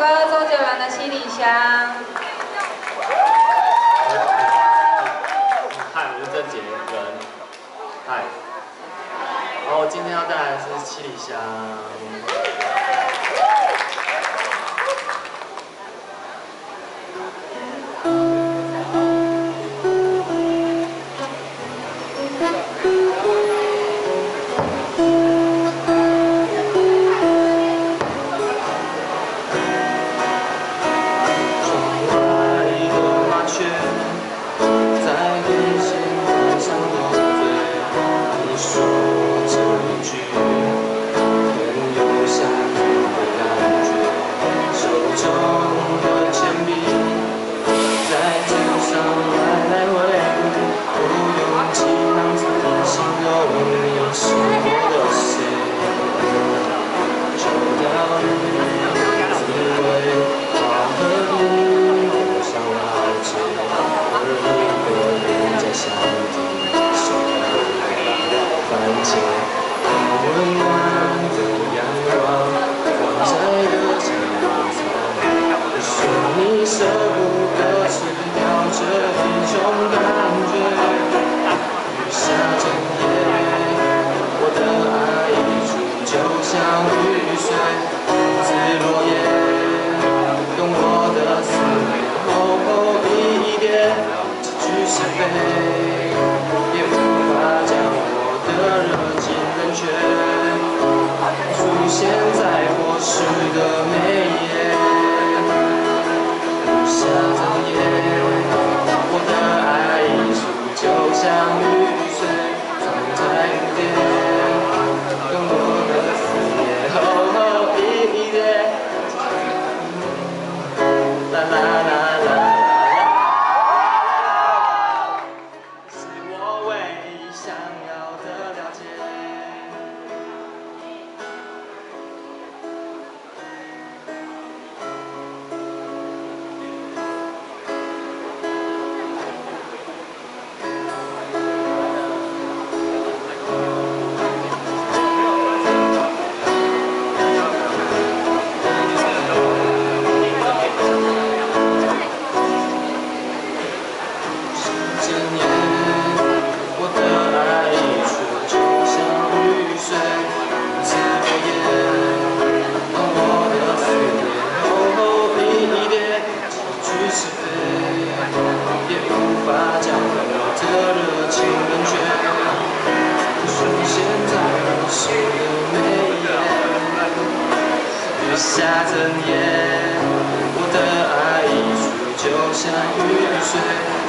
歌周杰伦的《七里香》。嗨，我是郑杰伦。嗨。然后今天要带来的是《七里香》。舍不得吃掉这一种感觉雨下整夜我的爱溢出就像雨水院子落叶用我的思念厚厚一叠几句是非也无法将我的热情冷却出现在我诗的每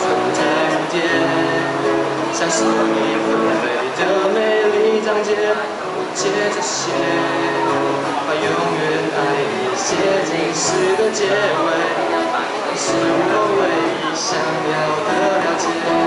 蝴蝶，像是你纷飞的美丽章节。我接着写，把永远爱你写进诗的结尾，是我唯一想要的了解。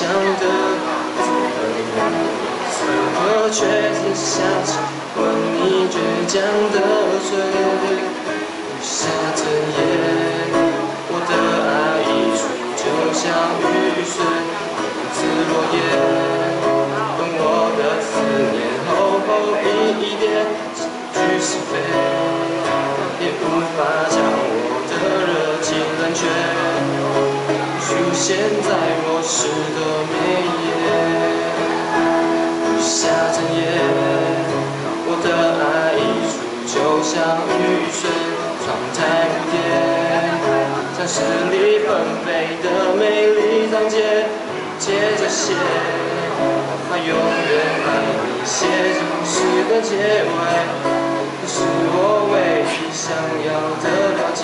想的，做的，怎么却只想亲吻你倔强的嘴？下着。在我诗的每页。下整夜，我的爱溢出，就像雨水窗台蝴蝶，像诗里纷飞的美丽章节。接着写，把永远爱你写进诗的结尾，是我唯一想要的了解。